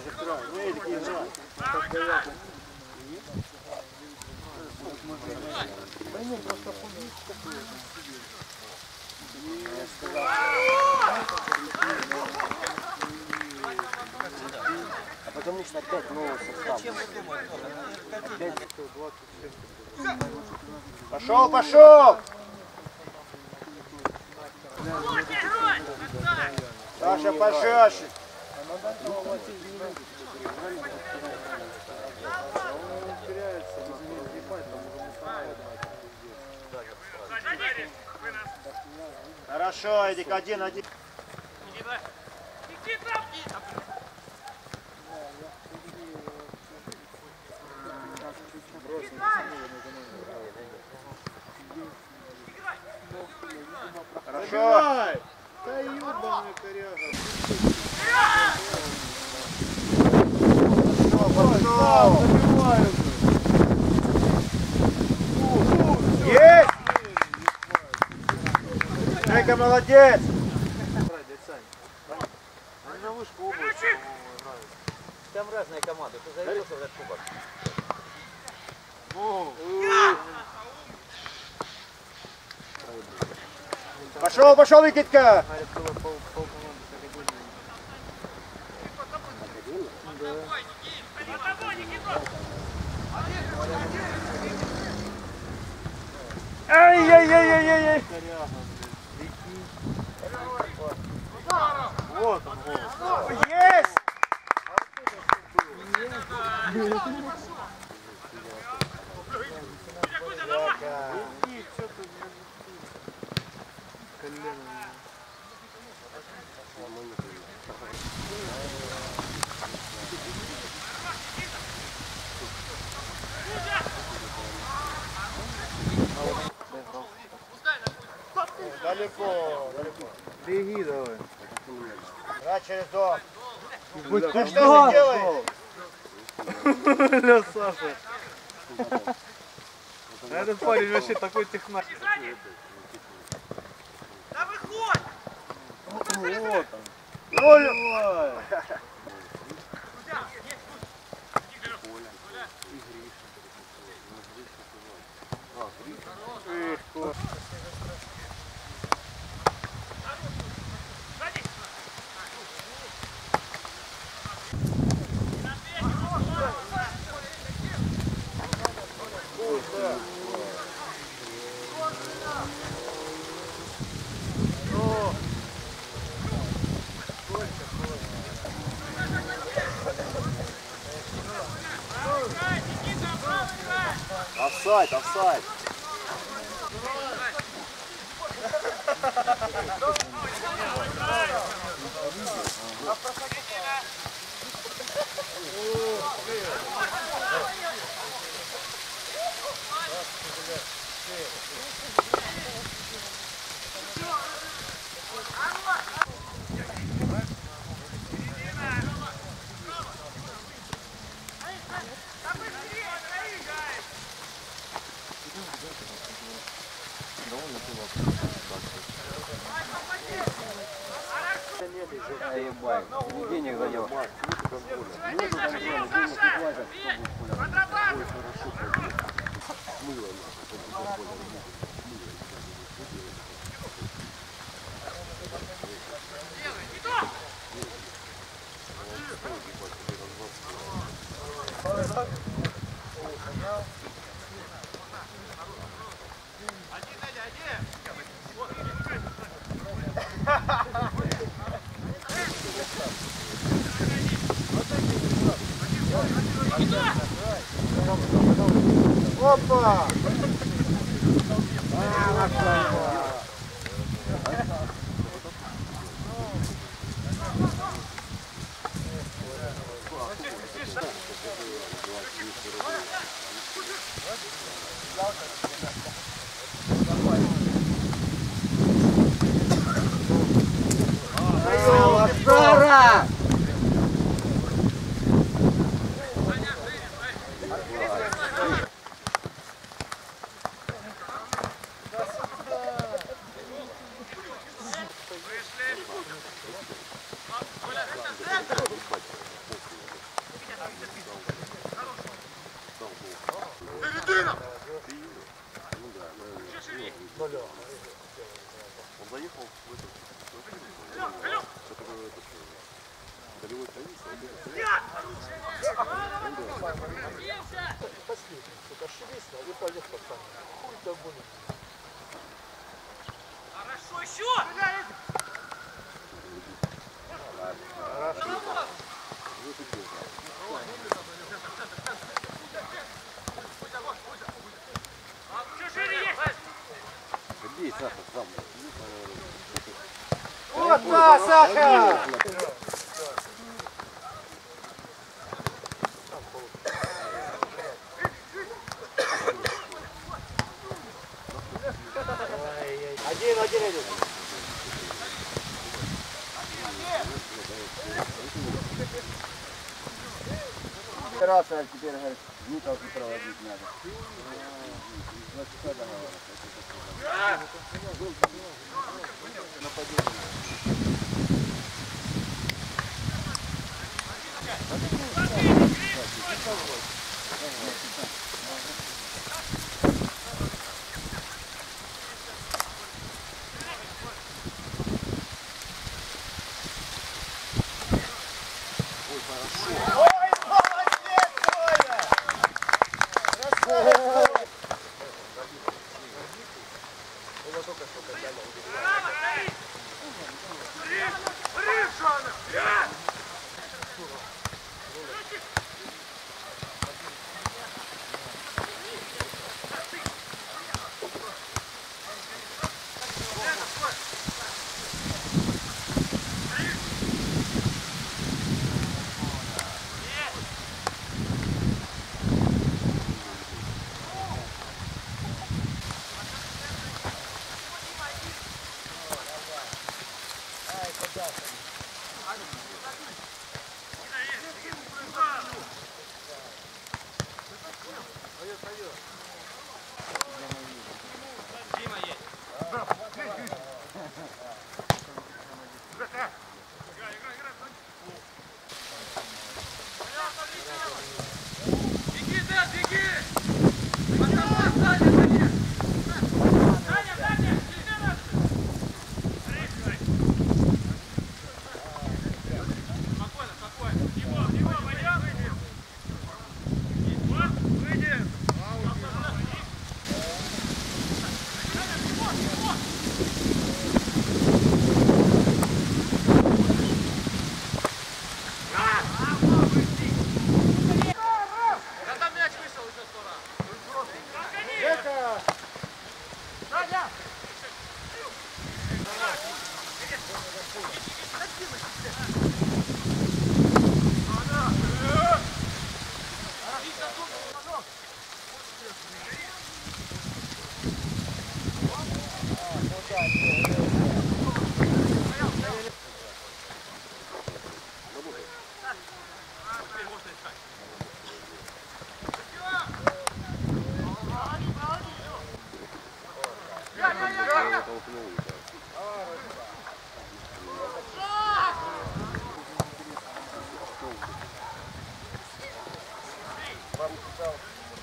же край, ну Эдик, играй. Да нет, просто футболист такой. А потому что опять новый состав. Опять 126. Пошел, пошел! Саша, пошаши! Хорошо, Эдик, один, один. Хорошо. Да ебаный коряга. Пошел, Есть! Жека, молодец! Они на вышку играют. Там разные команды. Ты зайдешь в этот кубок. Пошел, пошел, Никитка! Ай-яй-яй-яй-яй! Вот он, вот. Есть! Иди, что ты Колено. Далеко, далеко. Беги давай. Игра через дом. Будь Ты что же делаешь? Бля, Саша. Этот парень вообще такой технарь. Роль! Офсайд, офсайд. Ебать. Денег даешь. Опа! 와. Бля. Он заехал в этот... Долевой Последний, сука, ошибись, а выпалит пацан. Хуй да будет. Хорошо, еще! Так, Саша! Один, один, один. Операция теперь, говорит, Николку проводить надо. Нападение. Вот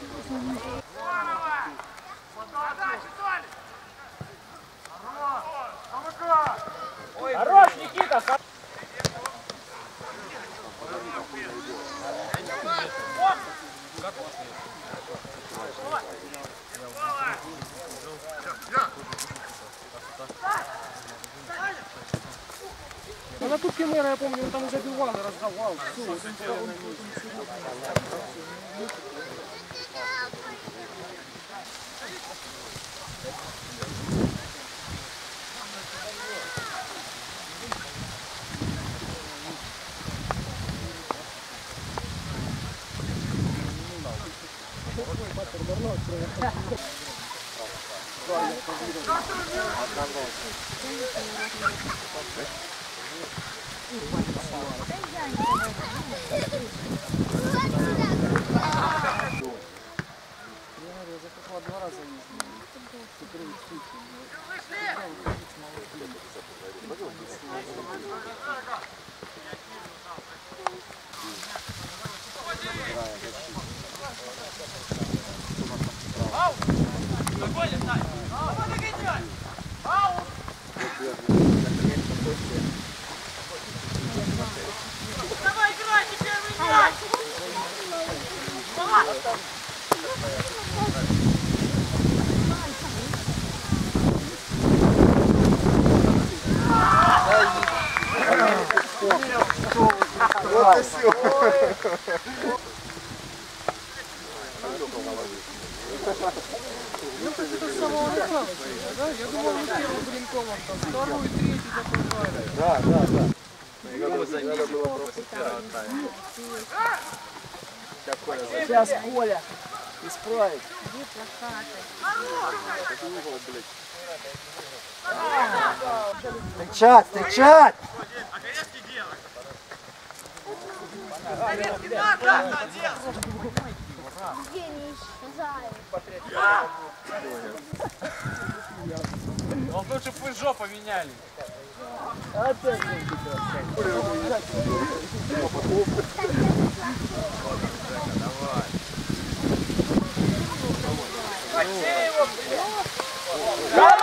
что договор. А на Кубке мэра, я помню, он там уже бивал, раздавал. Все, Я говорю, я закопала два раза ездил. Теперь вот сутки. Вот и все. Ну, кстати, это с самого начала, да? Я думал, мы первым блинком, там, второй, третий запускали. Да, да, да. Сейчас Коля исправит. Встречать, встречать! Евгений Шазаев. Он лучше пусть жопу меняли. Диагональ,